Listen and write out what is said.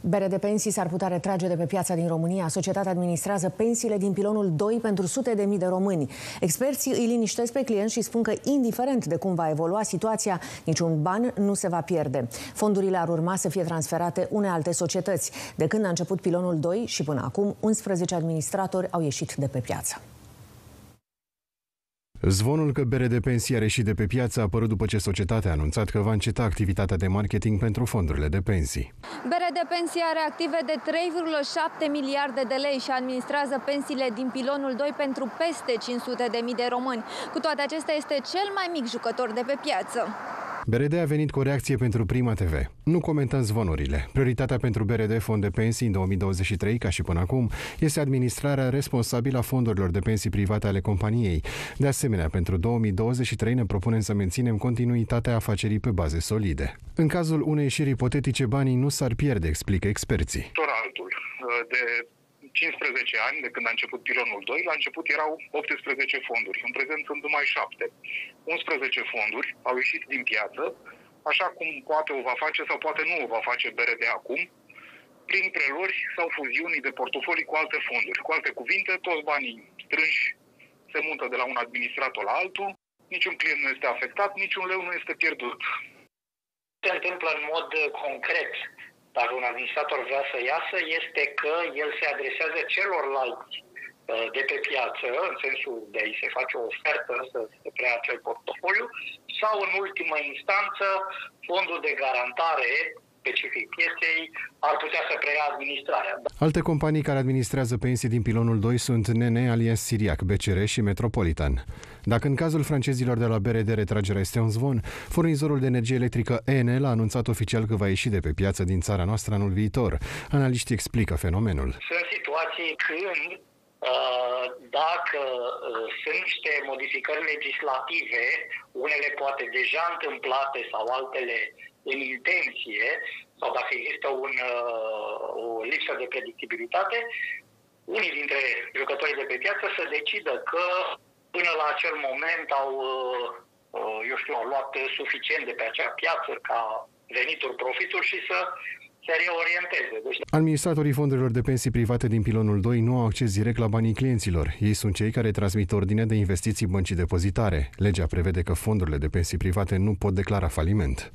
Bere de pensii s-ar putea retrage de pe piața din România. Societatea administrează pensiile din pilonul 2 pentru sute de mii de români. Experții îi liniștesc pe clienți și spun că, indiferent de cum va evolua situația, niciun ban nu se va pierde. Fondurile ar urma să fie transferate unei alte societăți. De când a început pilonul 2 și până acum, 11 administratori au ieșit de pe piață. Zvonul că bere de pensii a ieșit de pe piață a apărut după ce societatea a anunțat că va înceta activitatea de marketing pentru fondurile de pensii. Bere de pensii are active de 3,7 miliarde de lei și administrează pensiile din pilonul 2 pentru peste 500 de mii de români. Cu toate acestea este cel mai mic jucător de pe piață. BRD a venit cu o reacție pentru Prima TV. Nu comentăm zvonurile. Prioritatea pentru BRD Fond de Pensii în 2023, ca și până acum, este administrarea responsabilă a fondurilor de pensii private ale companiei. De asemenea, pentru 2023 ne propunem să menținem continuitatea afacerii pe baze solide. În cazul unei ieșiri ipotetice, banii nu s-ar pierde, explică experții. Altul, de 15 ani, de când a început pilonul 2, la început erau 18 fonduri. În prezent sunt numai 7. 11 fonduri au ieșit din piață, așa cum poate o va face sau poate nu o va face BRD acum, prin prelori sau fuziuni de portofolii cu alte fonduri. Cu alte cuvinte, toți banii strânși se mută de la un administrator la altul, niciun client nu este afectat, niciun leu nu este pierdut. Se întâmplă în mod concret dacă un administrator vrea să iasă, este că el se adresează celorlalți uh, de pe piață, în sensul de a-i se face o ofertă să se preia acel portofoliu, sau în ultimă instanță, fondul de garantare specific pieței ar putea să preia administrarea. Alte companii care administrează pensii din pilonul 2 sunt NN, Alias Siriac, BCR și Metropolitan. Dacă în cazul francezilor de la BRD retragerea este un zvon, furnizorul de energie electrică Enel a anunțat oficial că va ieși de pe piață din țara noastră anul viitor. Analiștii explică fenomenul. Sunt situații când uh, dacă uh, sunt niște modificări legislative, unele poate deja întâmplate sau altele în intenție, sau dacă există un, uh, o lipsă de predictibilitate, unii dintre jucătorii de pe piață să decidă că până la acel moment au, uh, uh, eu știu, au luat suficient de pe acea piață ca venituri, profituri și să se reorienteze. Deci... Administratorii fondurilor de pensii private din pilonul 2 nu au acces direct la banii clienților. Ei sunt cei care transmit ordine de investiții băncii depozitare. Legea prevede că fondurile de pensii private nu pot declara faliment.